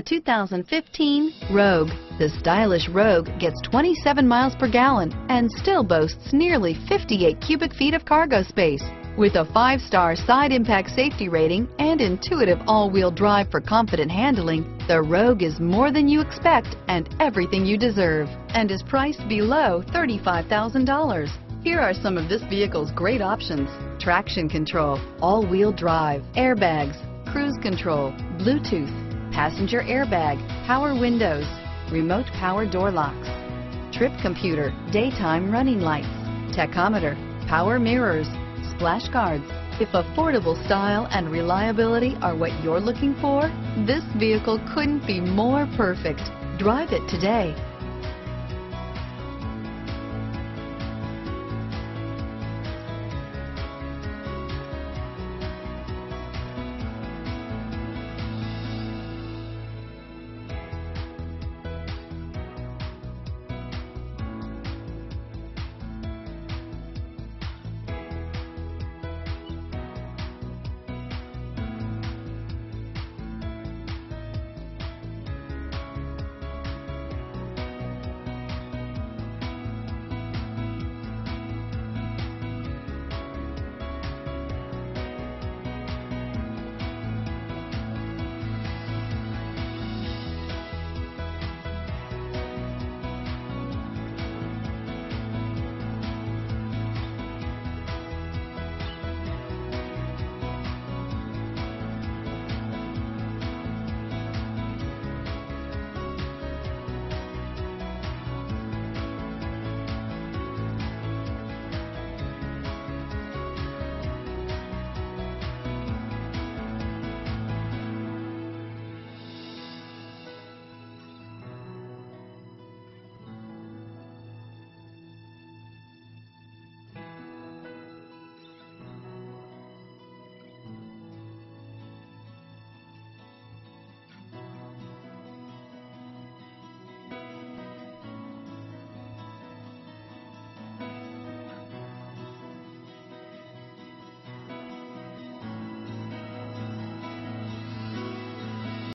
The 2015 Rogue. The stylish Rogue gets 27 miles per gallon and still boasts nearly 58 cubic feet of cargo space. With a five-star side impact safety rating and intuitive all-wheel drive for confident handling, the Rogue is more than you expect and everything you deserve and is priced below $35,000. Here are some of this vehicle's great options. Traction control, all-wheel drive, airbags, cruise control, Bluetooth, passenger airbag, power windows, remote power door locks, trip computer, daytime running lights, tachometer, power mirrors, splash guards. If affordable style and reliability are what you're looking for, this vehicle couldn't be more perfect. Drive it today.